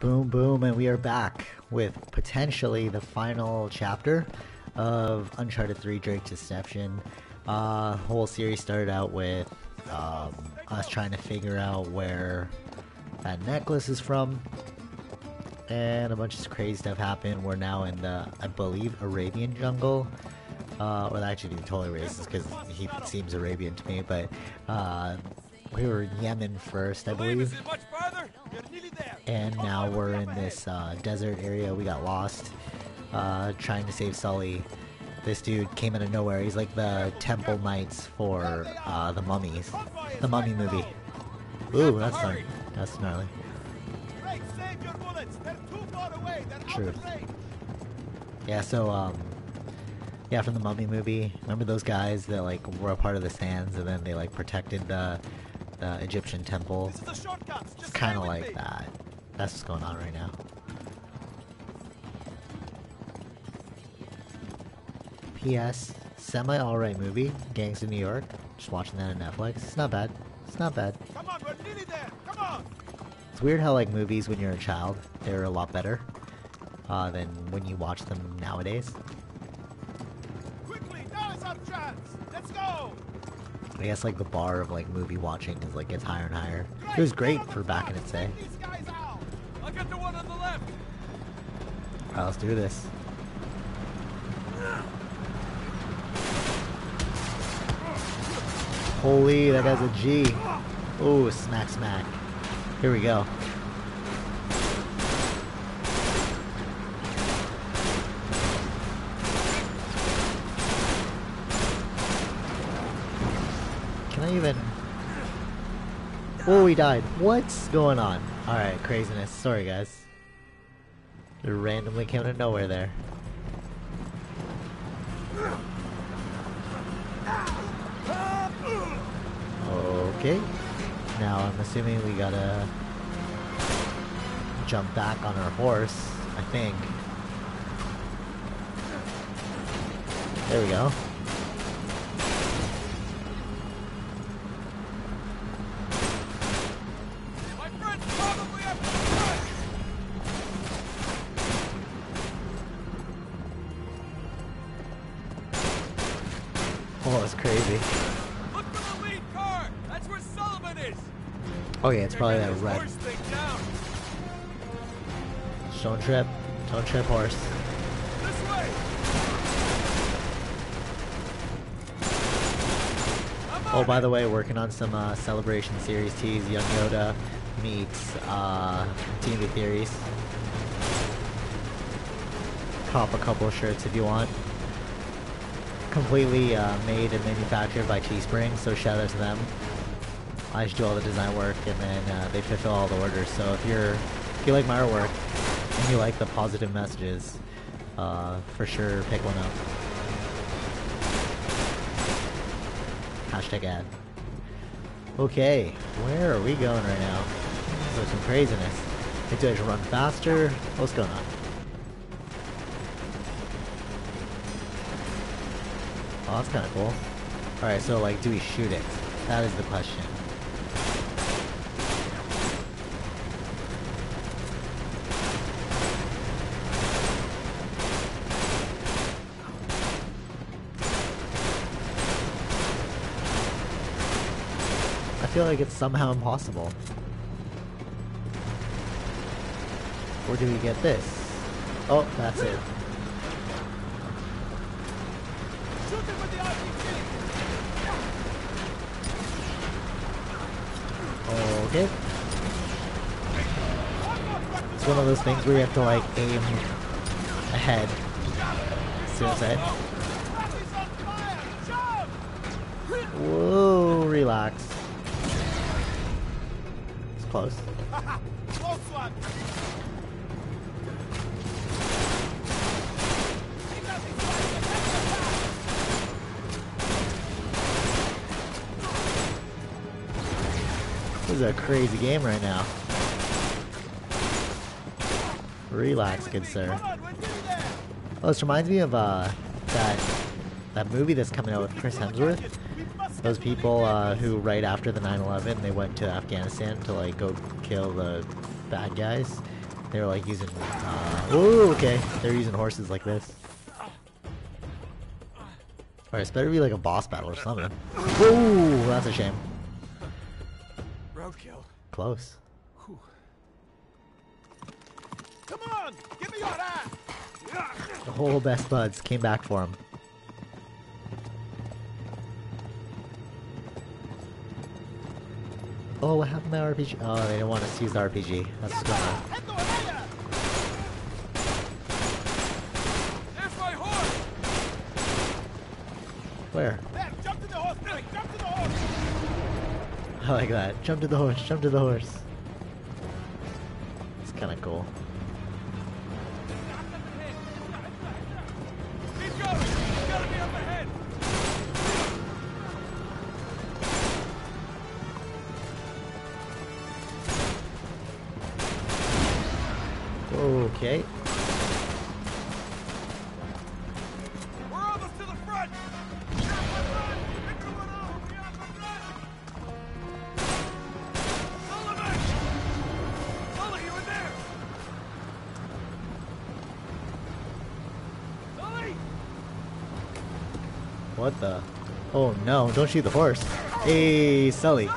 Boom, boom, and we are back with potentially the final chapter of Uncharted 3 Drake's Deception. Uh, whole series started out with um, us trying to figure out where that necklace is from, and a bunch of crazy stuff happened. We're now in the, I believe, Arabian jungle. Uh, well, that actually, totally racist because he seems Arabian to me, but uh, we were in Yemen first, I believe. And now we're in this uh, desert area. We got lost uh, trying to save Sully. This dude came out of nowhere. He's like the temple knights for uh, the mummies. The mummy movie. Ooh, that's gnarly. That's gnarly. True. Yeah, so, um, yeah, from the Mummy movie. Remember those guys that like were a part of the Sands and then they like protected the the Egyptian temple. It's kind of like that. That's what's going on right now. P.S. Semi alright movie, Gangs of New York. Just watching that on Netflix. It's not bad. It's not bad. Come on, we're nearly there. Come on. It's weird how like movies when you're a child, they're a lot better uh, than when you watch them nowadays. I guess like the bar of like movie watching is like gets higher and higher. It was great for back in its day. Let's do this. Holy, that guy's a G. Ooh, smack smack. Here we go. Even... Oh, he died. What's going on? Alright, craziness. Sorry, guys. It randomly came out of nowhere there. Okay. Now I'm assuming we gotta jump back on our horse, I think. There we go. Probably that red. down. Don't trip. Don't trip, horse. Oh, by the way, working on some uh, Celebration Series tees. Young Yoda meets uh, Team of Theories. Cop a couple of shirts if you want. Completely uh, made and manufactured by Teespring, so shout out to them. I just do all the design work and then uh, they fulfill all the orders. So if you're if you like my artwork and you like the positive messages, uh, for sure pick one up. Hashtag ad. Okay, where are we going right now? There's some craziness. Like, do I just run faster? What's going on? Oh, that's kind of cool. Alright, so, like, do we shoot it? That is the question. Feel like it's somehow impossible. Where do we get this? Oh, that's it. Okay. It's one of those things where you have to like aim ahead. See. Whoa, relax. Close. Close one. This is a crazy game right now. Relax, good sir. Oh, this reminds me of uh, that that movie that's coming out with Chris Hemsworth. Those people uh, who, right after the 9/11, they went to Afghanistan to like go kill the bad guys. They were like using. Uh, ooh, okay. They're using horses like this. Alright, it's better be like a boss battle or something. Ooh, that's a shame. Roadkill. Close. Come on, give me your hand. The whole best buds came back for him. Oh, what happened to my RPG? Oh, they didn't want us to use the RPG. That's what's going on. Head to Oraya. There's my horse! Where? There, jump to the horse, Drake. Jump to the horse. I like that. Jump to the horse, jump to the horse. It's kind of cool. Don't shoot the horse. Hey, Sully.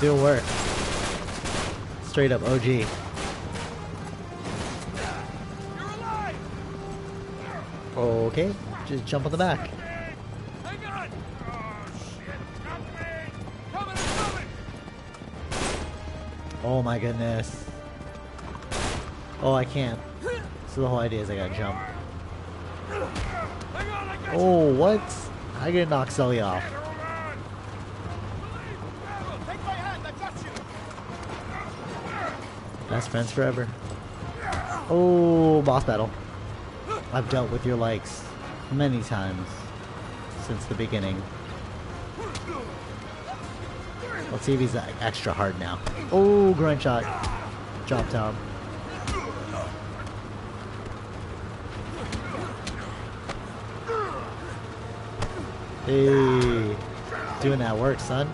Didn't work. Straight up OG. Okay, just jump on the back. Oh, my goodness. Oh, I can't. So the whole idea is I gotta jump. Oh, what? I gotta knock Sully off. Best friends forever. Oh, boss battle. I've dealt with your likes many times since the beginning. Let's see if he's extra hard now. Oh, grunt shot. Drop top. Hey, doing that work, son.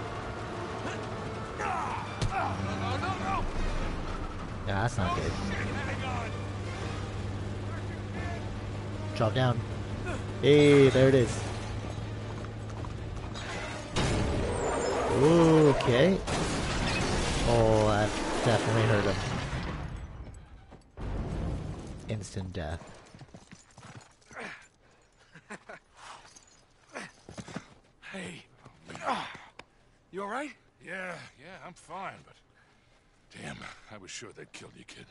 Yeah, that's not good. Drop down. Hey, there it is. Okay. Oh, that definitely hurt him. Instant death. Hey. You alright? Yeah, yeah, I'm fine, but damn, I was sure they'd killed you, kid.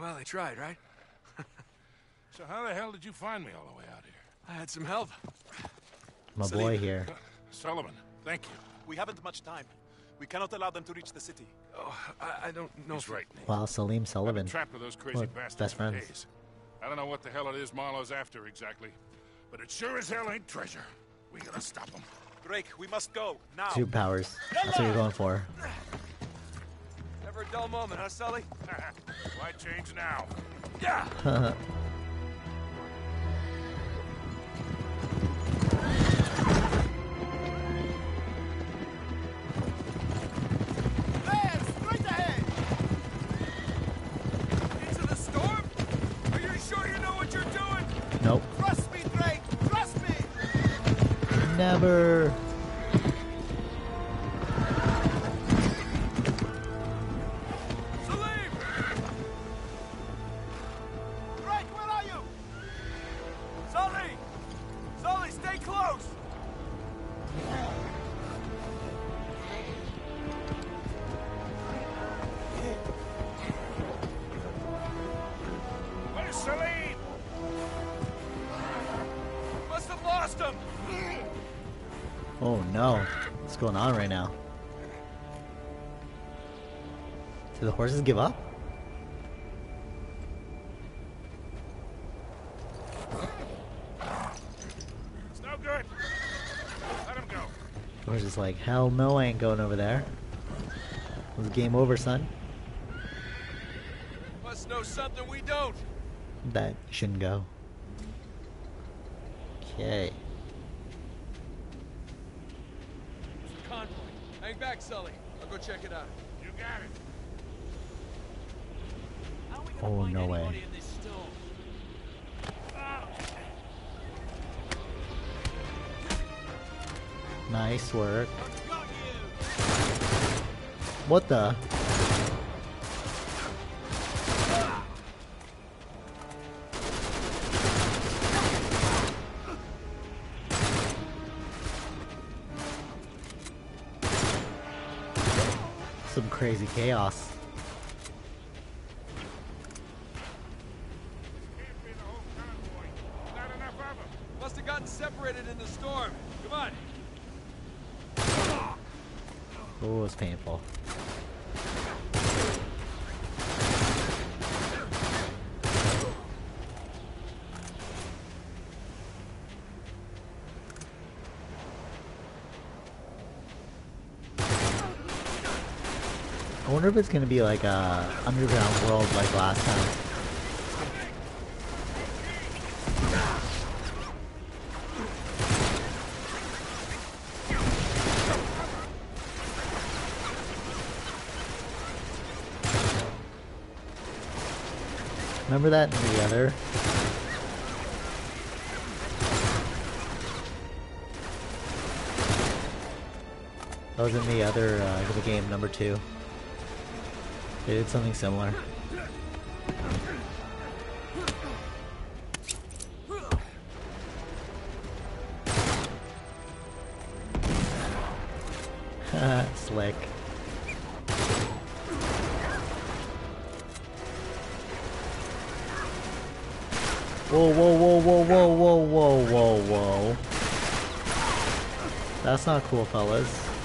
Well, they tried, right? So how the hell did you find me all the way out here? I had some help. My boy here. Uh, Sullivan, thank you. We haven't much time. We cannot allow them to reach the city. Oh, I, I don't know. He's if- right, Nate. Wow, Salim Sullivan. trapped with those crazy Well, bastards best friends. days. I don't know what the hell it is Marlowe's after exactly, but it sure as hell ain't treasure. We gotta stop him. Drake, we must go now. Two powers. That's what you're going for. Never a dull moment, huh, Sully? Why change now? Yeah! There, straight ahead. Into the storm? Are you sure you know what you're doing? Nope. Trust me, Drake. Trust me. Never. Oh no. What's going on right now? Do the horses give up? It's no good. Let him go. The horse is like, hell no, I ain't going over there. It was game over, son. Must know something we don't. That shouldn't go. Okay. Sully. I'll go check it out. You got it. How we Oh, no way. Anybody in this storm. Nice work. What the? Crazy chaos. Can't be the whole convoy. Not enough of them. Must have gotten separated in the storm. Come on. Oh, it's painful. I wonder if it's gonna be like a underground world like last time. Remember that in the other? That was in the other uh, game number two. They did something similar. Slick. Whoa, whoa, whoa, whoa, whoa, whoa, whoa, whoa, whoa. That's not cool, fellas.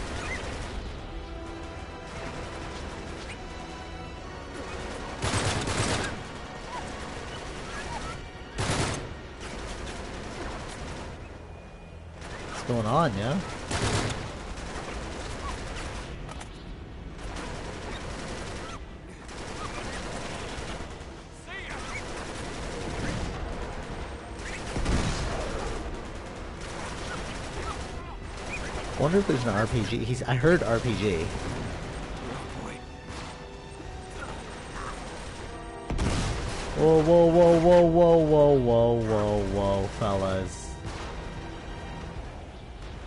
fun, yeah? wonder if there's an RPG. He's I heard RPG. Whoa, whoa, whoa, whoa, whoa, whoa, whoa, whoa, fellas.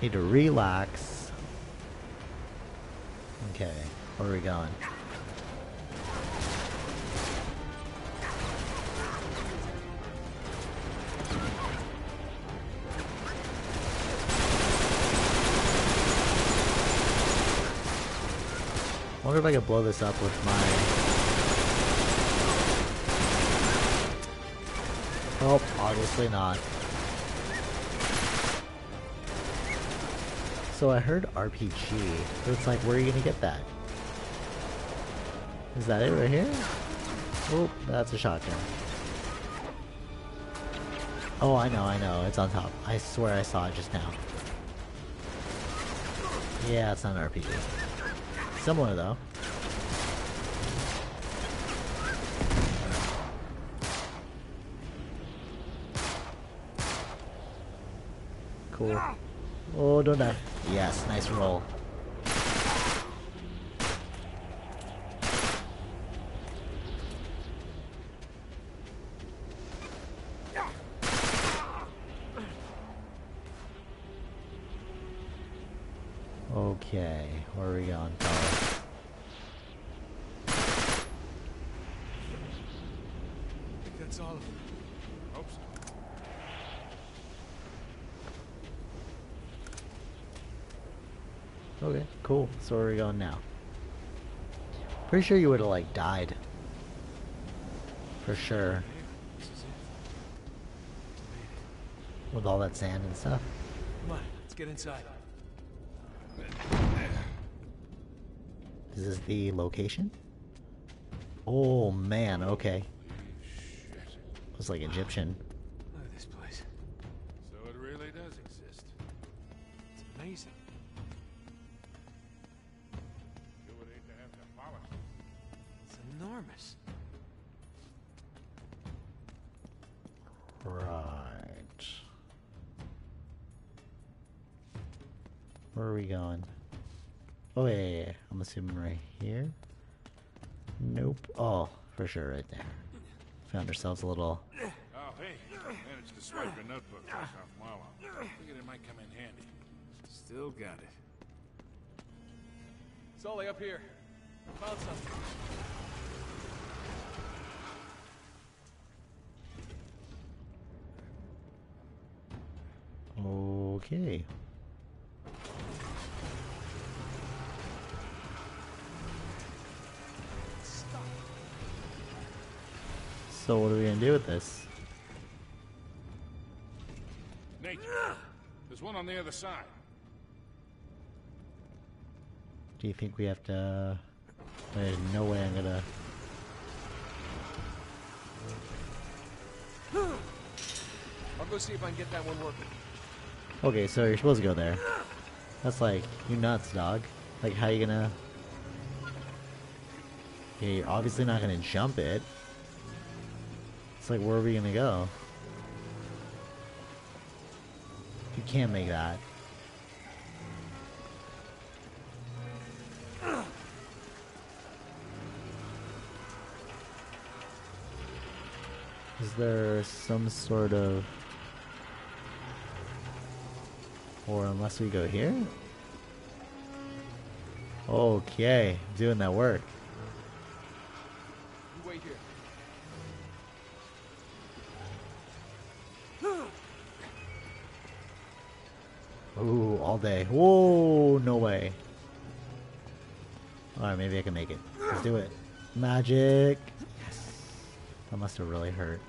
Need to relax. Okay, where are we going? I wonder if I could blow this up with my... Oh, obviously not. So I heard RPG, but it's like, where are you gonna get that? Is that it right here? Oh, that's a shotgun. Oh, I know, I know, it's on top. I swear I saw it just now. Yeah, it's not an RPG. Similar though. Cool. Oh, don't die. Yes, nice roll. Okay, where are we going, fellas? I think that's all of them. Hope so. Okay, cool. So where are we going now? Pretty sure you would have like died. For sure. This is it. With all that sand and stuff. Come on, let's get inside. This is this the location? Oh man, okay. It was like Egyptian. Right. Where are we going? Oh yeah, yeah, yeah. I'm assuming right here. Nope. Oh, for sure, right there. Found ourselves a little. Oh, hey, managed to swipe your notebook back off Marlowe. Figured it might come in handy. Still got it. Sully, up here. Found something. Okay. So what are we gonna do with this? Nate, there's one on the other side. Do you think we have to? There's no way I'm gonna. I'll go see if I can get that one working. Okay, so you're supposed to go there. That's like you nuts, dog. Like how you gonna? Yeah, you're obviously not gonna jump it. It's like where are we gonna go? You can't make that. Is there some sort of or unless we go here? Okay, doing that work. Ooh, all day. Whoa, no way. Alright, maybe I can make it. Let's do it. Magic! Yes. That must have really hurt.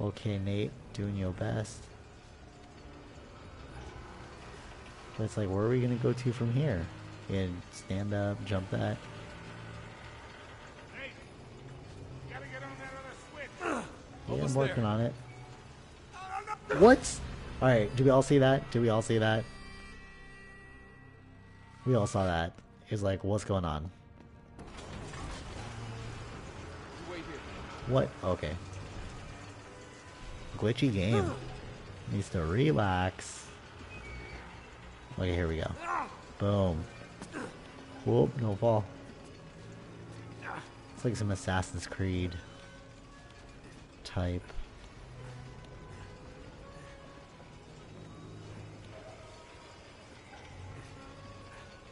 Okay, Nate, doing your best. But it's like, where are we gonna go to from here? And stand up, jump that. Nate, you gotta get on that. Yeah, I'm working there. on it. What? Alright, do we all see that? Do we all see that? We all saw that. It's like, what's going on? Wait here. What? Okay. Glitchy game. Needs to relax. Okay, here we go. Boom. Whoop, no fall. It's like some Assassin's Creed type.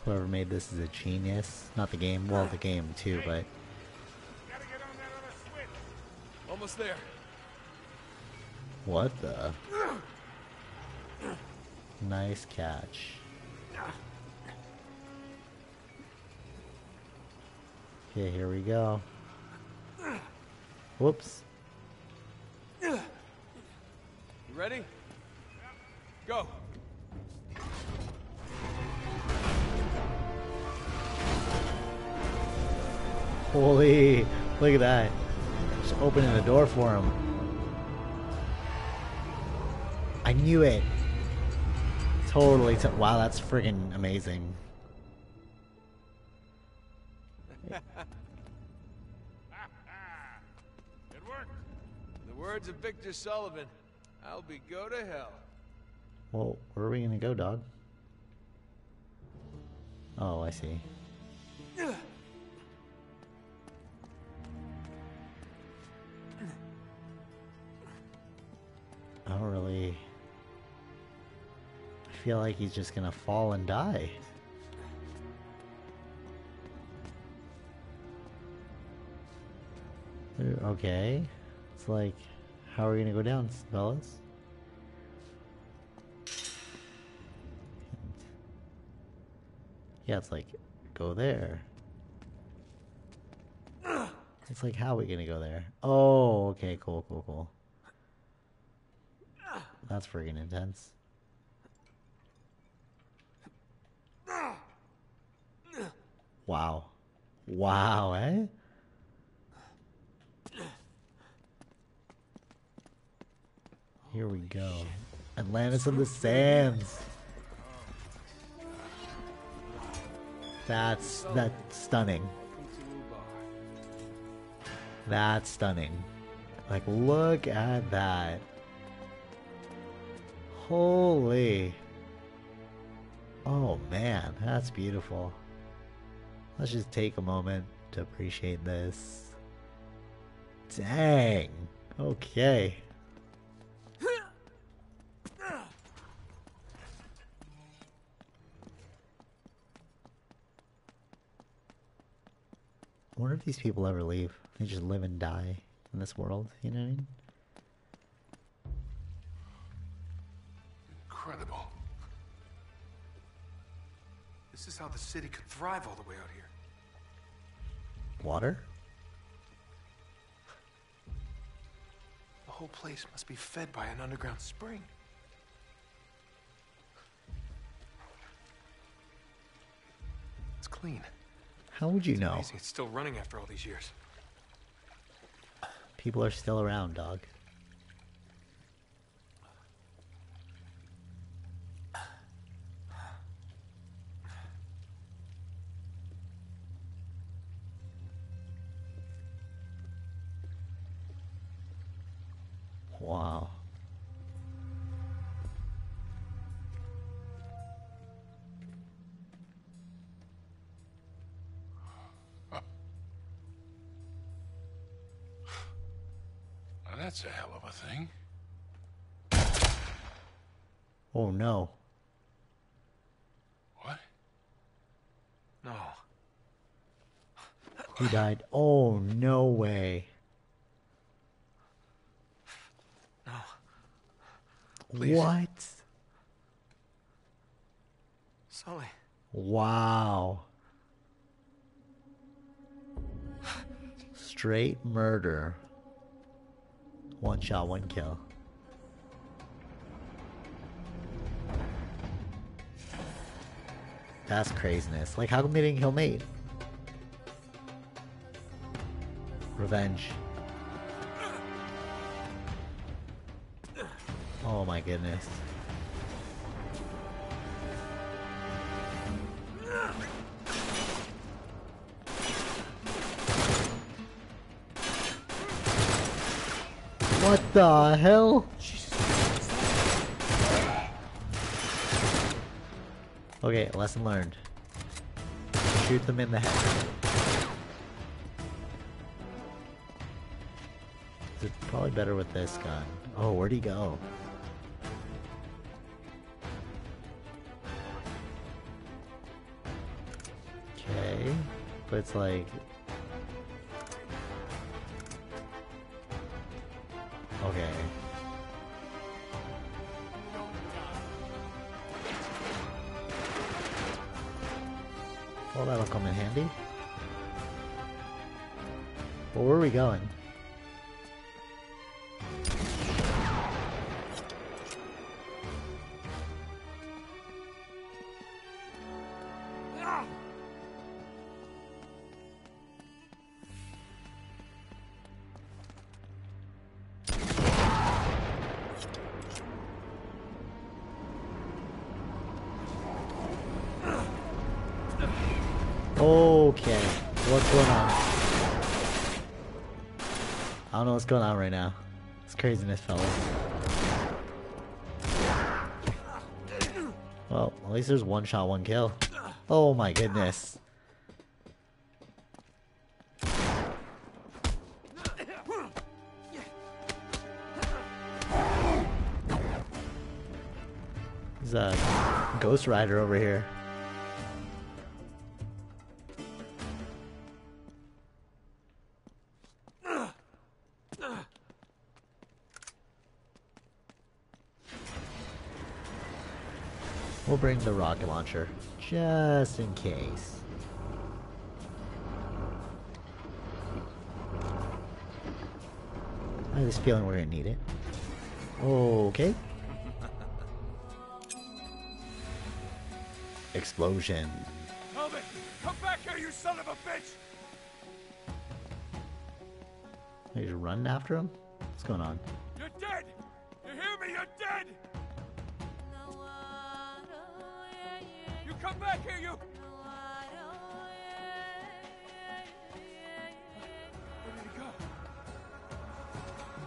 Whoever made this is a genius. Not the game, well, the game too, but. Almost there. What the? Nice catch. Okay, here we go. Whoops. You ready? Go. Holy, look at that. Just opening the door for him. I knew it. Totally. Wow, that's friggin' amazing. It worked. In the words of Victor Sullivan, I'll be go to hell. Well, where are we gonna go, dog? Oh, I see. I don't really. Feel like he's just gonna fall and die. Okay. It's like, how are we gonna go down, fellas? Yeah, it's like, go there. It's like, how are we gonna go there? Oh, okay, cool, cool, cool. That's friggin' intense. Wow. Wow, eh? Here we go. Atlantis of the Sands. That's that's stunning. That's stunning. Like look at that. Holy. Oh man, that's beautiful. Let's just take a moment to appreciate this. Dang. Okay. I wonder if these people ever leave. They just live and die in this world. You know what I mean? Incredible. This is how the city could thrive all the way out here. Water? The whole place must be fed by an underground spring. It's clean. How would you know? Amazing it's still running after all these years. People are still around, dog. He died. Oh no way. No. Please. What? Sully. Wow. Straight murder. One shot, one kill. That's craziness. Like, how come they didn't kill Nate? Revenge. Oh my goodness. What the hell? Okay, lesson learned. Shoot them in the head. Better with this gun. Oh, where'd he go? Okay, but it's like what's going on right now. It's craziness, fellas. Well, at least there's one shot, one kill. Oh my goodness. There's a Ghost Rider over here. We'll bring the rocket launcher, just in case. I have this feeling we're gonna need it. Okay. Explosion. Helmet, come back here, you son of a bitch! Are you just running after him? What's going on? Back here, you! Where did he go?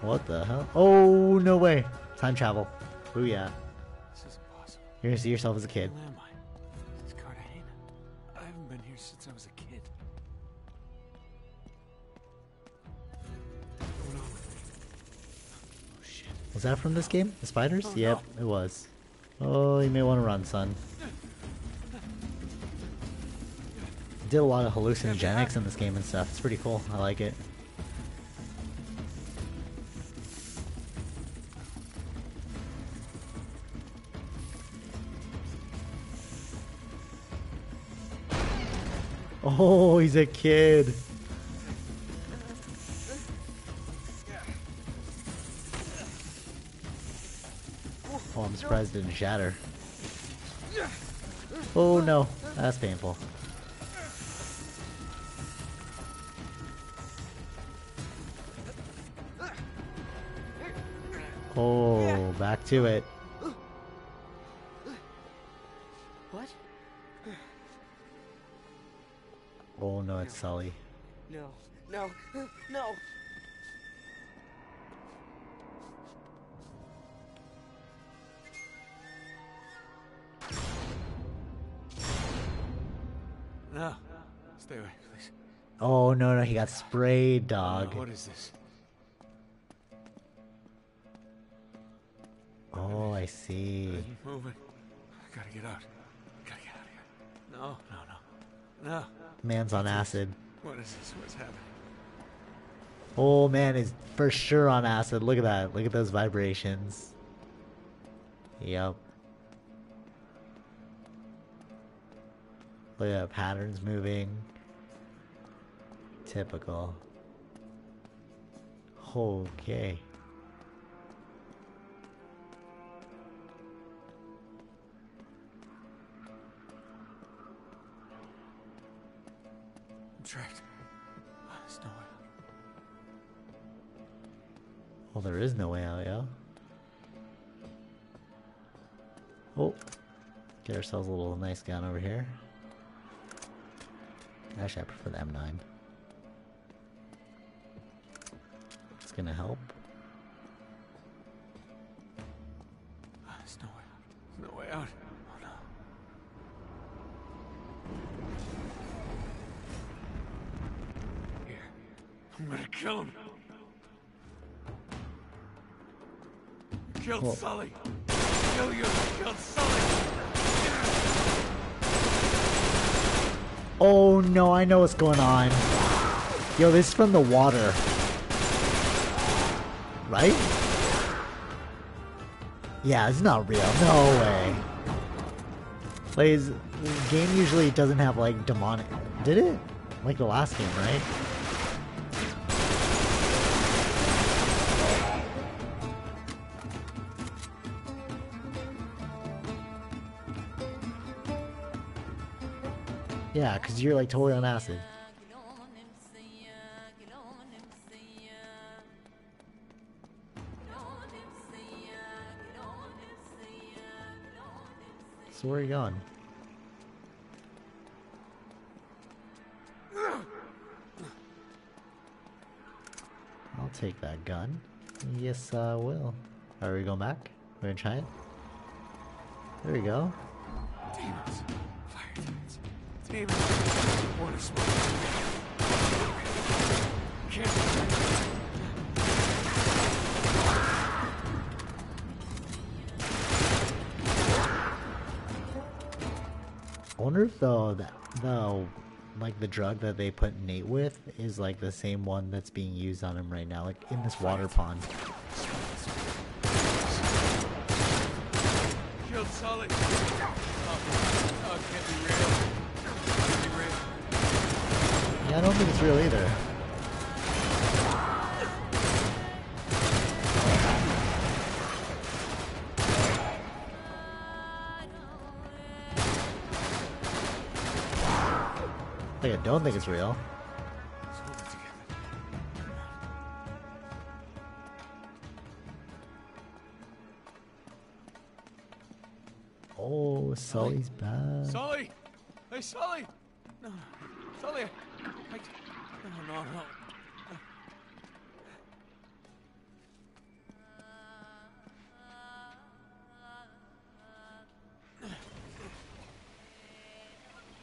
What the hell? Oh, no way. Time travel. Booyah. This is impossible. You're gonna see yourself as a kid. Where am I? This is Cartagena. haven't been here since I was a kid. What's going on with me? Shit. Was that from this game? The spiders? Oh, yep, it was. Oh, you may want to run, son. Did a lot of hallucinogenics in this game and stuff. It's pretty cool. I like it. Oh, he's a kid. Oh, I'm surprised it didn't shatter. Oh no, that's painful. Oh, back to it. What? Oh no, it's Sully. No, no, no. No. Stay away, please. Oh no, no, he got sprayed, oh, dog. Oh, what is this? Oh, I see. It's moving. I gotta get out. I Gotta get out of here. No, no, no. No. Man's on acid. What is this? What's happening? Oh man is for sure on acid. Look at that. Look at those vibrations. Yep. Look at that patterns moving. Typical. Okay. Well, there is no way out, yeah. Oh, get ourselves a little nice gun over here. Actually, I prefer the M9. It's gonna help. Ah, there's no way out. There's no way out. Oh no. Here. I'm gonna kill him. Killed Well- oh. Sully. Kill you. Killed Sully. Oh no, I know what's going on. Yo, this is from the water. Right? Yeah, it's not real. No way. Plays game usually doesn't have like demonic did it? Like the last game, right? Yeah, because you're like totally on acid. So where are you going? I'll take that gun. Yes, I will. Are we going back? We're gonna try it? There we go. Demons. Water smoke. Can't. I wonder if the, the the like the drug that they put Nate with is like the same one that's being used on him right now, like in this water pond. Killed Sully. Yeah, I don't think it's real either. Like, I don't think it's real. Oh, Sully's back. Sully! Hey, Sully! No, Sully! No, no, no.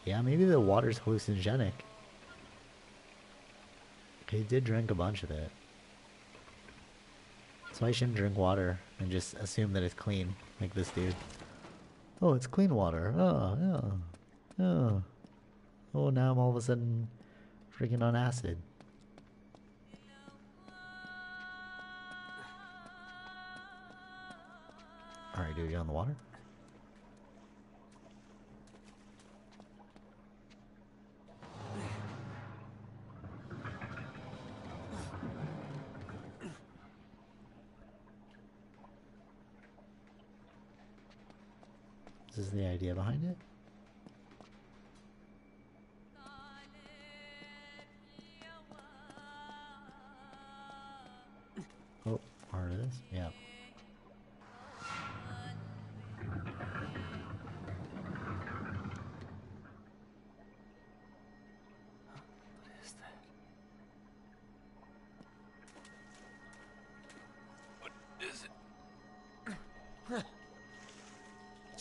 Yeah, maybe the water's hallucinogenic. He did drink a bunch of it. So I shouldn't drink water and just assume that it's clean, like this dude. Oh, it's clean water. Oh, yeah. Oh. Oh, now I'm all of a sudden freaking on acid. Alright, dude, you on the water?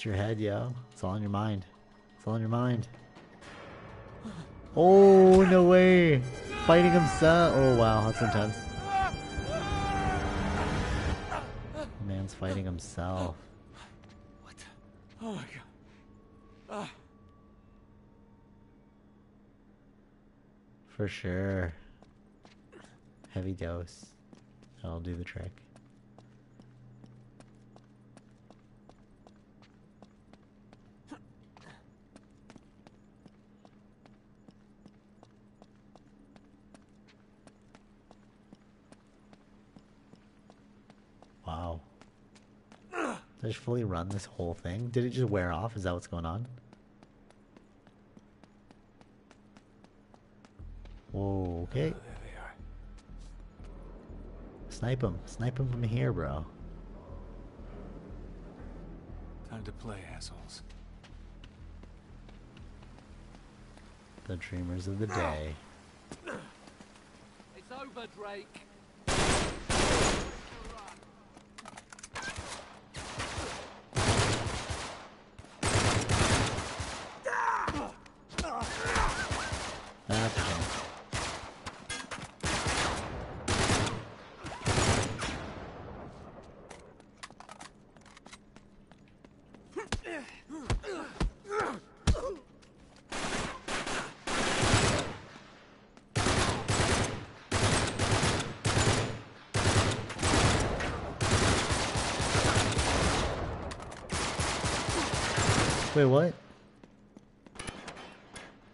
Your head, yo. It's all in your mind. It's all in your mind. Oh, no way. Fighting himself. Oh, wow. That's intense. Man's fighting himself. What? Oh my god. Ah. For sure. Heavy dose. That'll do the trick. Wow. Did I just fully run this whole thing? Did it just wear off? Is that what's going on? Whoa, okay. There they are. Snipe him. Snipe him from here, bro. Time to play, assholes. The dreamers of the day. It's over, Drake. That's a shame. Wait, what?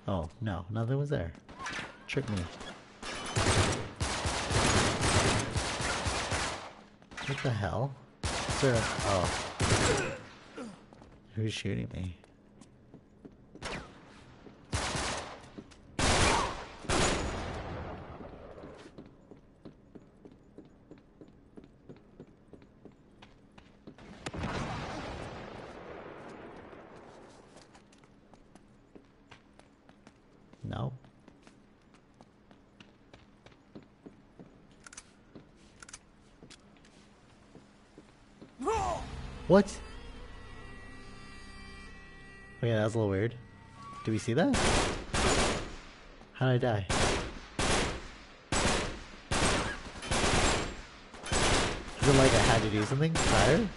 Oh, no, nothing was there. Trick me. What the hell? Is there a- oh. Who's shooting me? No. What? Okay, that was a little weird. Do we see that? How did I die? Is it like I had to do something prior?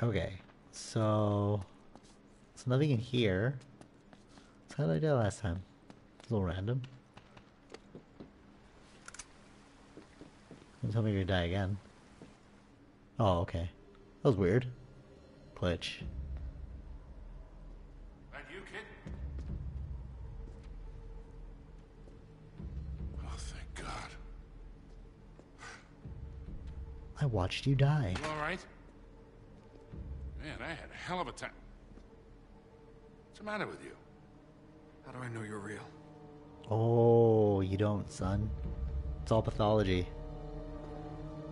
Okay, so there's nothing in here. So how did I die last time? It's a little random. Don't tell me you're gonna die again. Oh, okay. That was weird. Glitch. That you, kid? Oh, thank God. I watched you die. You all right? Man, I had a hell of a time. What's the matter with you? How do I know you're real? Oh, you don't, son. It's all pathology.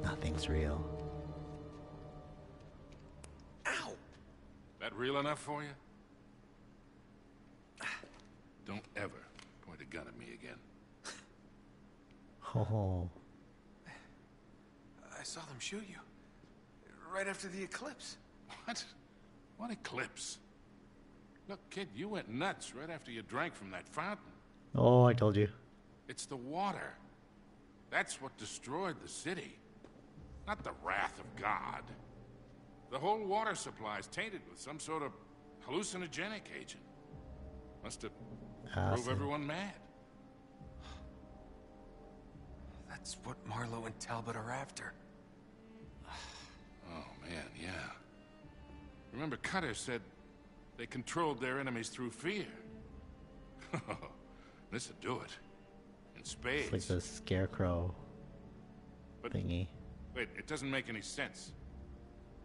Nothing's real. Ow! That real enough for you? Ah, don't ever point a gun at me again. Oh. I saw them shoot you. Right after the eclipse. What? What eclipse? Look, kid, you went nuts right after you drank from that fountain. oh, I told you. It's the water. That's what destroyed the city. Not the wrath of God. The whole water supply is tainted with some sort of hallucinogenic agent. Must have ah, drove Acid. everyone mad. That's what Marlowe and Talbot are after. Oh, man, yeah. Remember, Cutter said they controlled their enemies through fear. this would do it. In spades. It's like the scarecrow But- thingy. Wait, it doesn't make any sense.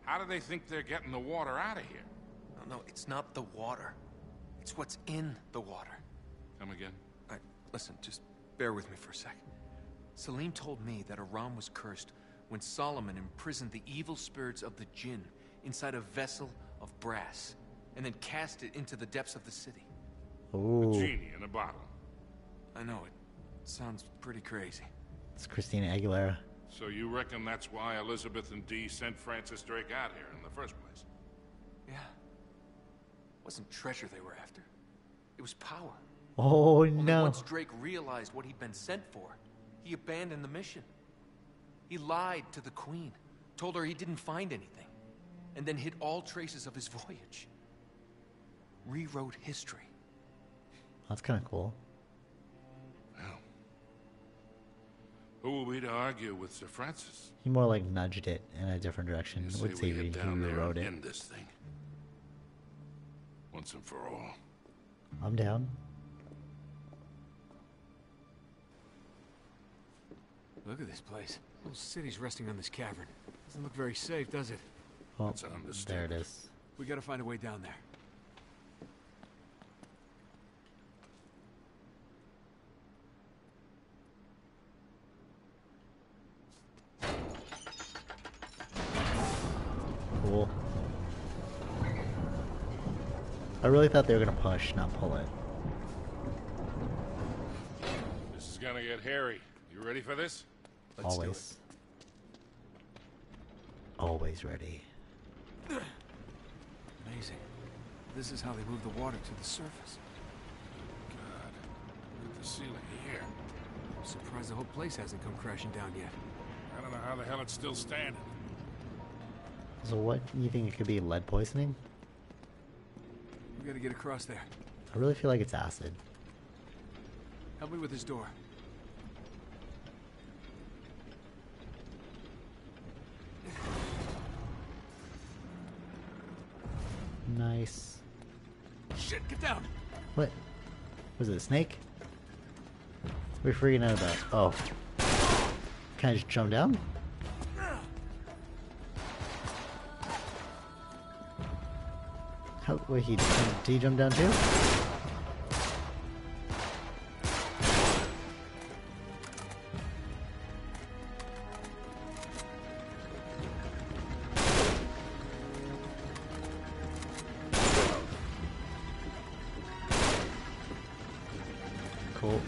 How do they think they're getting the water out of here? No, no, it's not the water. It's what's in the water. Come again? I, listen, just bear with me for a sec. Salim told me that Iram was cursed when Solomon imprisoned the evil spirits of the jinn inside a vessel of brass and then cast it into the depths of the city. Ooh, Genie in a bottle. I know it sounds pretty crazy. it's Christina Aguilera. So you reckon that's why Elizabeth and Dee sent Francis Drake out here in the first place? Yeah. It wasn't treasure they were after. It was power. Oh Only no! once Drake realized what he'd been sent for, he abandoned the mission. He lied to the Queen, told her he didn't find anything, and then hid all traces of his voyage. Rewrote history. That's kind of cool. Well, who will we to argue with Sir Francis? He more like nudged it in a different direction. You I say would we say get he down there rewrote and it. end this thing. Once and for all. I'm down. Look at this place. The whole city's resting on this cavern. Doesn't look very safe, does it? Oh, That's an there it understatement. is. We gotta find a way down there. Really thought they were gonna push, not pull it. This is gonna get hairy. You ready for this? Let's do it. Always. Always ready. Amazing. This is how they move the water to the surface. God, look at the ceiling here. I'm surprised the whole place hasn't come crashing down yet. I don't know how the hell it's still standing. So what? You think it could be lead poisoning? We gotta get across there. I really feel like it's acid. Help me with this door. Nice. Shit, get down! What? Was it a snake? We're freaking out about. Oh. Can I just jump down? Wait, he he jump down too? Cool.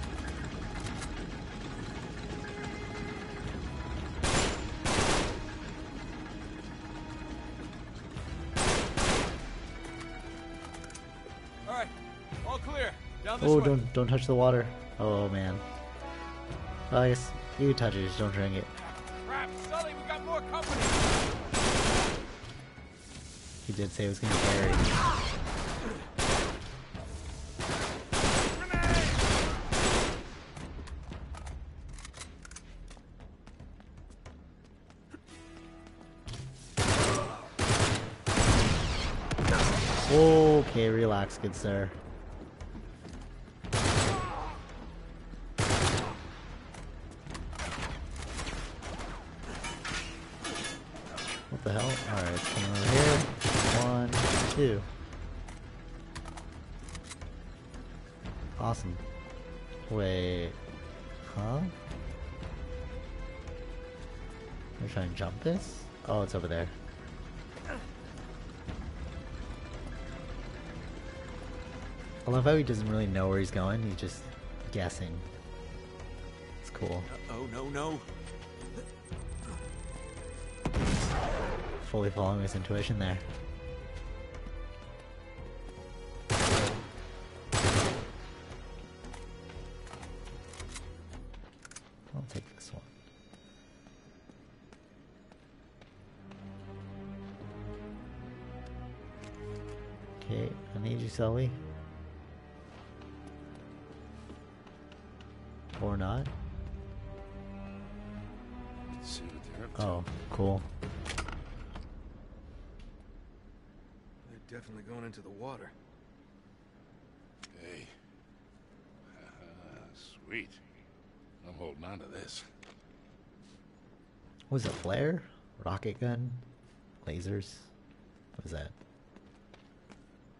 Oh, way. don't don't touch the water. Oh man. Oh, I guess you can touch it, just don't drink it. Crap, Sully, we got more company. He did say it was gonna be hairy. Okay, relax, good sir. Awesome. Wait. Huh? We're trying to jump this? Oh, it's over there. I love how he doesn't really know where he's going. He's just guessing. It's cool. Oh, no, no. Fully following his intuition there. Or not. Let's see what they're up to. Oh, cool. They're definitely going into the water. Hey. Sweet. I'm holding on to this. What was it flare? Rocket gun? Lasers? What was that?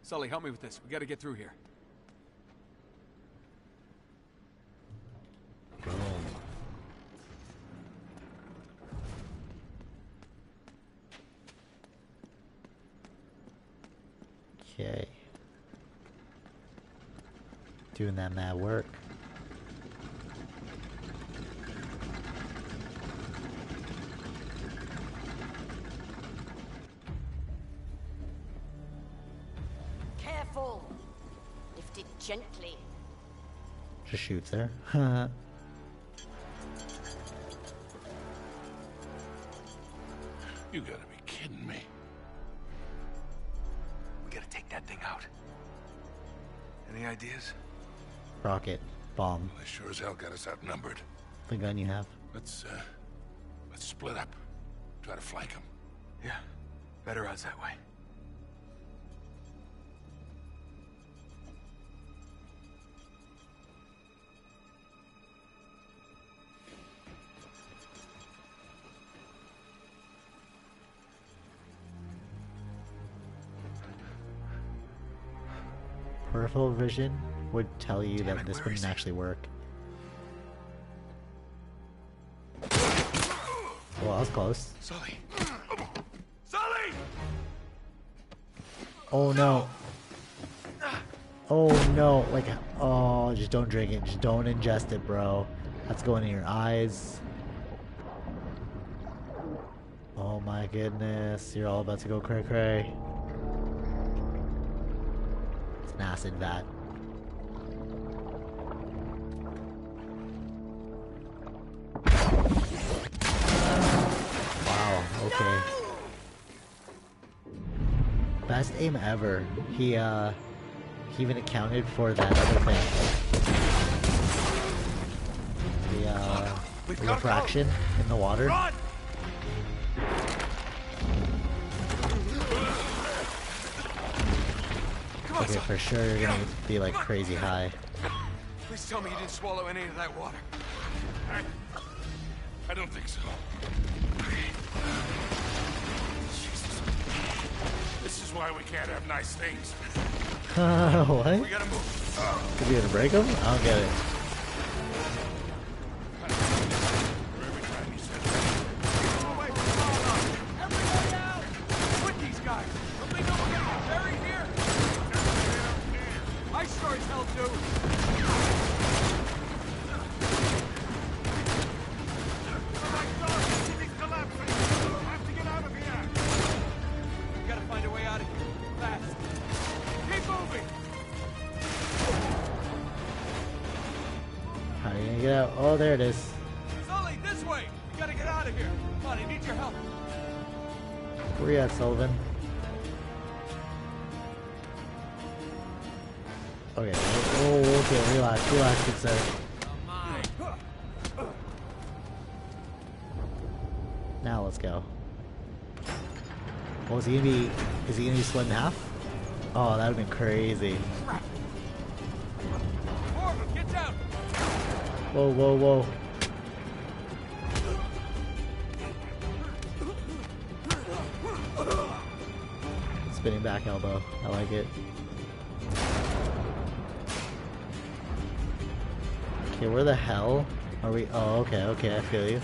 Sully, help me with this. We gotta get through here. Boom. Okay. Doing that mad work. Careful. Lift it gently. Just shoots there. Bomb. Well, they sure as hell got us outnumbered. The gun you have. Let's, uh, let's split up. Try to flank them. Yeah. Better odds that way. Peripheral vision would tell you Damn that it, this wouldn't is actually work. Well, that was close. Sully! Sully! Oh no. Oh no. Like, oh, just don't drink it. Just don't ingest it, bro. That's going in your eyes. Oh my goodness. You're all about to go cray cray. It's an acid vat. Aim ever. He uh he even accounted for that other thing. The uh We've the gotta go. refraction in the water. Run! On, Okay, for sure you're gonna be like crazy high. Please tell me you didn't swallow any of that water. I, I don't think so. This is why we can't have nice things. what? We gotta move. Could you gonna break them? I don't get it. Okay. Oh, okay. Relax, relax, good sir. Now let's go. Oh, is he gonna be? Is he gonna be split in half? Oh, that would've been crazy. Whoa, whoa, whoa. Spinning back elbow. I like it. Okay, where the hell are we? Oh, okay, okay, I feel you.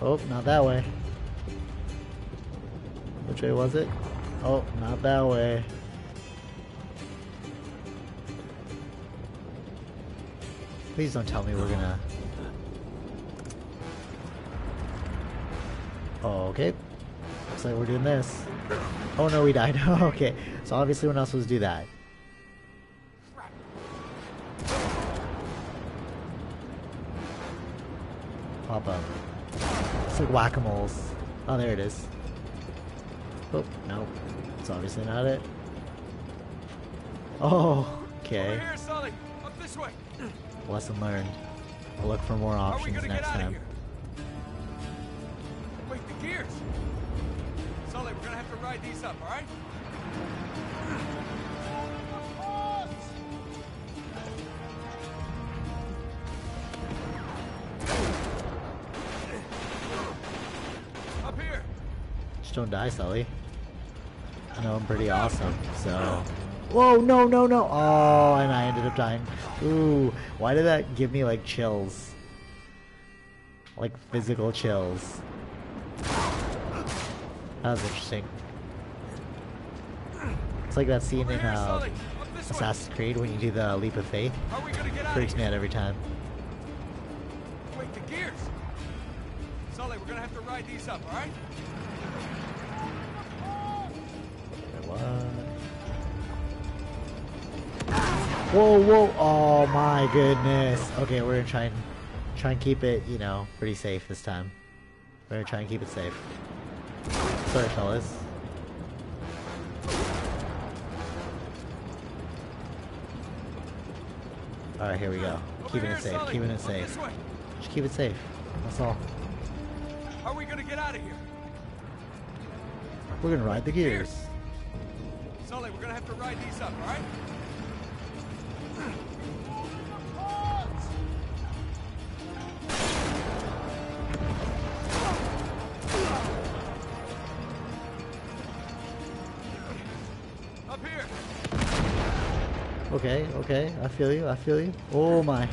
Oh, not that way. Which way was it? Oh, not that way. Please don't tell me we're gonna... Oh, okay. Looks like we're doing this. Oh no, we died. okay, so obviously we're not supposed to do that. Whack-a-moles. Oh, there it is. Oh, no. It's obviously not it. Oh, okay. Here, Sully. Up this way. Lesson learned. I'll look for more How are we options next get out of time. here? Wait, the gears. Sully, we're gonna have to ride these up, all don't die, Sully. I know I'm pretty awesome, so... Whoa, no, no, no! Oh, and I ended up dying. Ooh, why did that give me, like, chills? Like, physical chills. That was interesting. It's like that scene in uh. Assassin's Creed when you do the leap of faith. How are we gonna get out Freaks me out every time. Wait, the gears. Sully, we're gonna have to ride these up, all what? Whoa, whoa! Oh my goodness. Okay, we're gonna try and try and keep it, you know, pretty safe this time. We're gonna try and keep it safe. Sorry, fellas. All right, here we go. Keeping it safe. Keeping it safe. Just keep it safe. That's all. How are we gonna get out of here? We're gonna ride the gears. Sully, we're gonna have to ride these up, all right? Up here. Okay, okay. I feel you. I feel you. Oh my.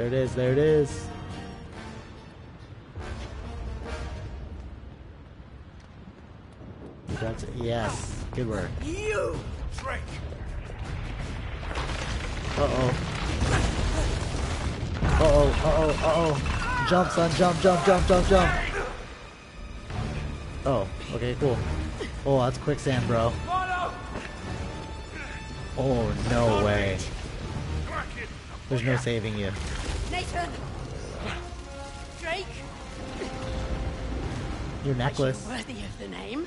There it is, there it is. That's it. Yes. Good work. You, Drake. Uh-oh. Uh-oh, uh-oh, uh-oh. Jump, son, jump, jump, jump, jump, jump. Oh, okay, cool. Oh, that's quicksand, bro. Oh, no way. Come on, kid. There's no saving you. Nathan! Drake! Your necklace. Worthy of the name.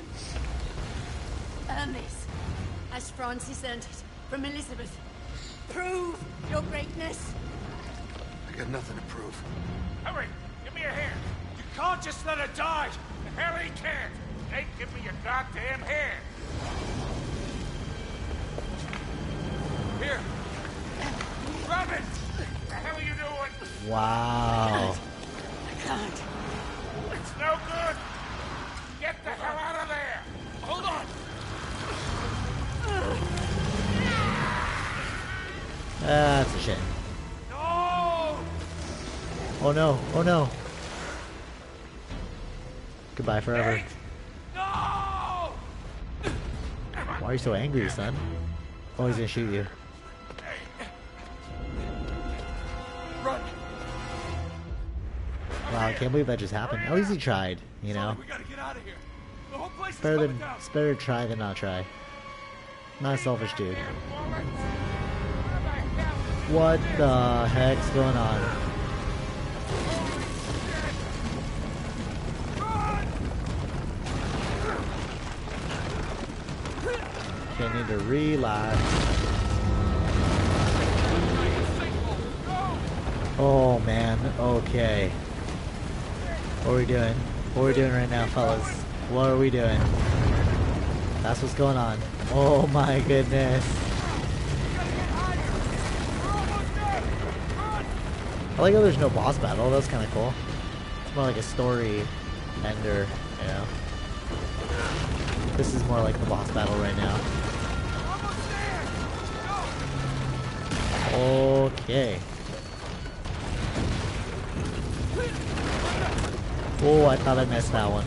Earn this, as Francis earned it from Elizabeth. Prove your greatness. I got nothing to prove. Hurry! Give me a hand! You can't just let her die! The hell he can't! Nate, give me your goddamn hand! Here. Grab it! Wow. I can't. It's no good! Get the hell out of there! Hold on. That's a shame. No! Oh no, oh no. Goodbye forever. Nate! No! Why are you so angry, son? Oh, he's gonna shoot you. Wow, I can't believe that just happened. Oh, At least he tried, you know? We gotta get out of here. The whole place is Better than, it's better to try than not try. Not a selfish dude. What the heck's going on? Okay, need to relax. Oh man, okay. What are we doing? What are we doing right now, fellas? What are we doing? That's what's going on. Oh my goodness. I like how there's no boss battle, that's kinda cool. It's more like a story ender, you know. This is more like the boss battle right now. Okay. Oh, I thought I missed that one.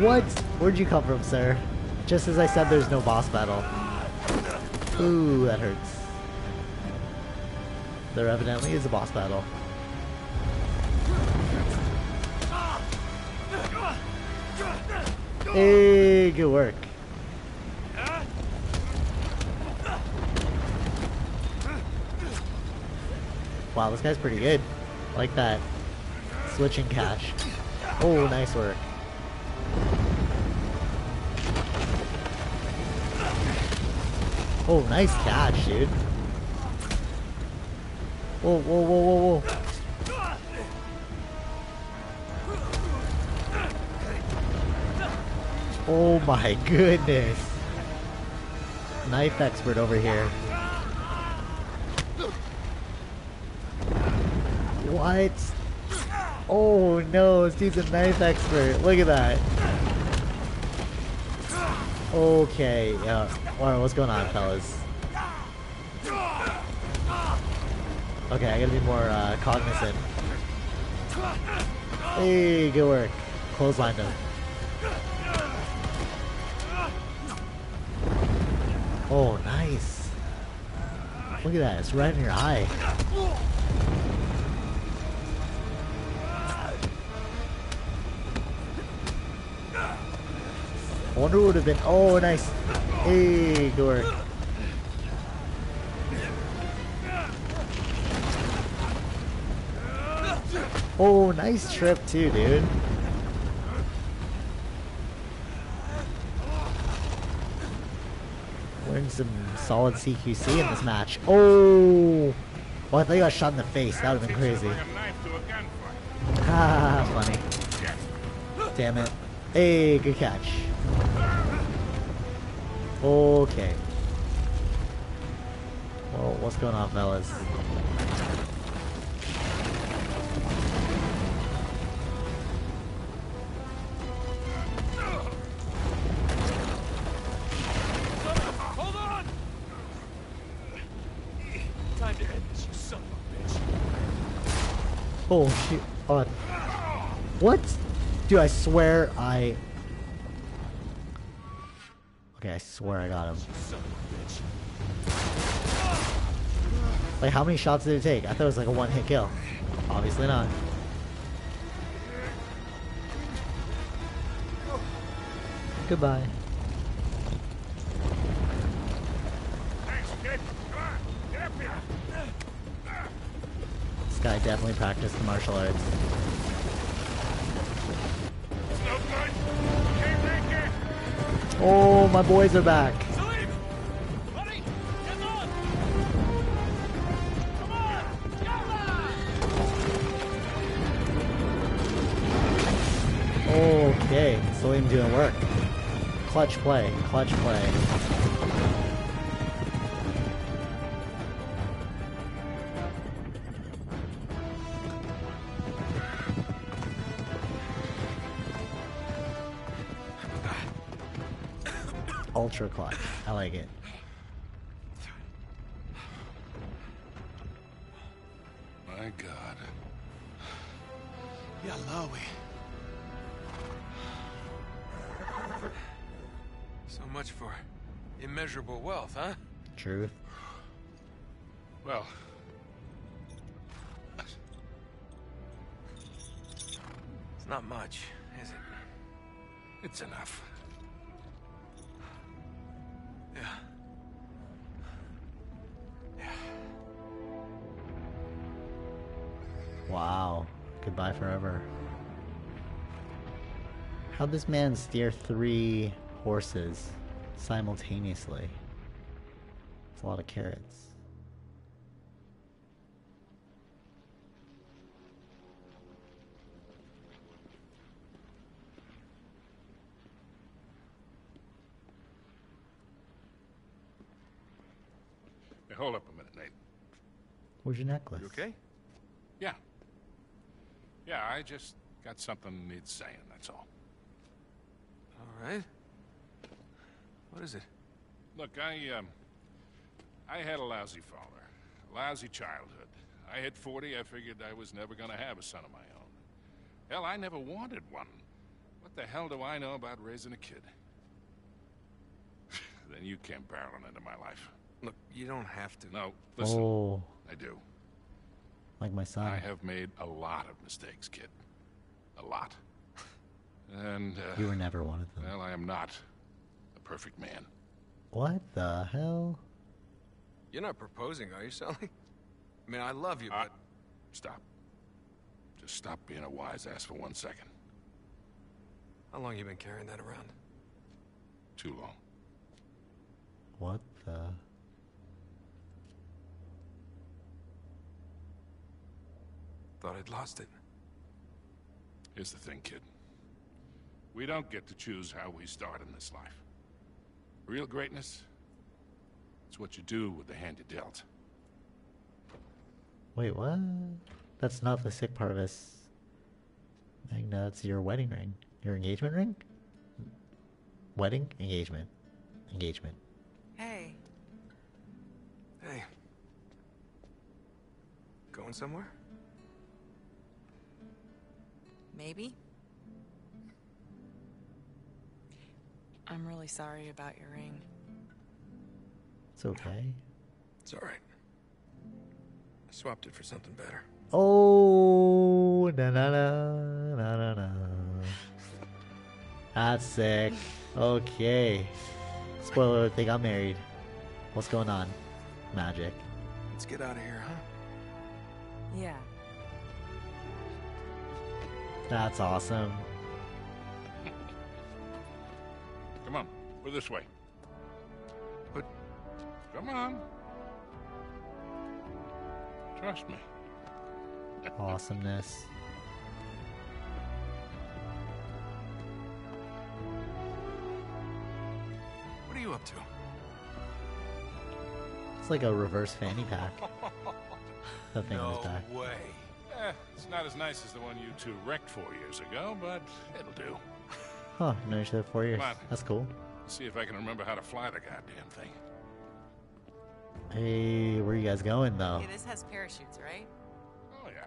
What? Where'd you come from, sir? Just as I said there's no boss battle. Ooh, that hurts. There evidently is a boss battle. Hey, good work. Wow, this guy's pretty good. Like that. Switching cash. Oh, nice work. Oh, nice catch, dude. Whoa, whoa, whoa, whoa, whoa. Oh my goodness. Knife expert over here. What? Oh no, this dude's a knife expert. Look at that. Okay, yeah. Alright, what's going on, fellas? Okay, I gotta be more uh, cognizant. Hey, good work. Clothesline him. Oh, nice. Look at that, it's right in your eye. I wonder what would have been. Oh, nice. Hey, good. Oh, nice trip too, dude. Wearing some solid CQC in this match. Oh! Oh, I thought you got shot in the face. That would have been crazy. Ha, ah, funny. Damn it. Hey, good catch. Okay. Well, what's going on, fellas? Hold on! Time to end this, you son of a bitch. Oh, shoot. Oh. What? Dude, I swear I... Okay, I swear I got him. Son of a bitch. Like, how many shots did it take? I thought it was like a one-hit kill. Obviously not. Goodbye. Thanks, kid. Come on, get up here. This guy definitely practiced the martial arts. Oh, my boys are back. Okay, Salim doing work. Clutch play, clutch play. Ultra clutch. I like it. My God. Yalawi. So much for immeasurable wealth, huh? Truth. this man steer three horses simultaneously? It's a lot of carrots. Hey, hold up a minute, Nate. Where's your necklace? You okay? Yeah. Yeah, I just got something needs saying, that's all. All right. What is it? Look, I, um, I had a lousy father, a lousy childhood. I hit 40, I figured I was never gonna have a son of my own. Hell, I never wanted one. What the hell do I know about raising a kid? then you came barreling into my life. Look, you don't have to. No, listen, Oh, I do. like my son. I have made a lot of mistakes, kid. A lot. And, uh, You were never one of them. well, I am not a perfect man. What the hell? You're not proposing, are you, Sully? I mean, I love you, Uh, but Stop. Just stop being a wise ass for one second. how long you been carrying that around? Too long. What the? Thought I'd lost it. Here's the thing, kid. We don't get to choose how we start in this life. Real greatness, it's what you do with the hand you dealt. Wait, what? That's not the sick part of this. Magna, it's your wedding ring. Your engagement ring? Wedding? Engagement. Engagement. Hey, Hey. Going somewhere? maybe? I'm really sorry about your ring. It's okay. It's all right. I swapped it for something better. Oh, na na na na na na. That's sick. Okay. Spoiler: alert, they got married. What's going on? Magic. Let's get out of here, huh? Yeah. That's awesome. We're this way. But Come on. Trust me. Awesomeness. what are you up to? It's like a reverse fanny pack. The thing no was back. way. Eh, it's not as nice as the one you two wrecked four years ago, but it'll do. Huh, known each other four years. That's cool. See if I can remember how to fly the goddamn thing. Hey, where are you guys going though? Hey, this has parachutes, right? Oh, yeah.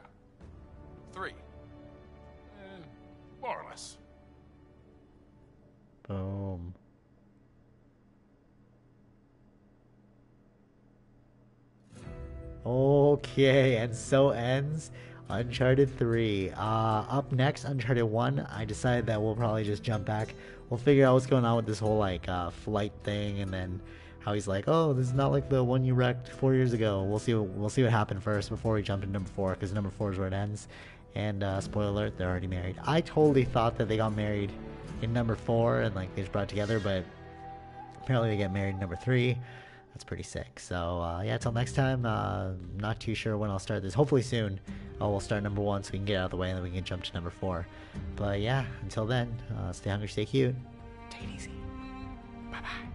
Three. Eh, more or less. Boom. Okay, and so ends Uncharted 3. Uh, up next, Uncharted 1. I decided that we'll probably just jump back. We'll figure out what's going on with this whole like uh, flight thing, and then how he's like, "Oh, this is not like the one you wrecked four years ago." We'll see. What, we'll see what happened first before we jump to number four, because number four is where it ends. And uh, spoiler alert, they're already married. I totally thought that they got married in number four and like they just brought together, but apparently they get married in number three. That's pretty sick. So uh, yeah, until next time. Uh, not too sure when I'll start this. Hopefully soon. Uh, we'll start number one so we can get out of the way and then we can jump to number four. But yeah, until then, uh, stay hungry, stay cute. Take it easy. Bye bye.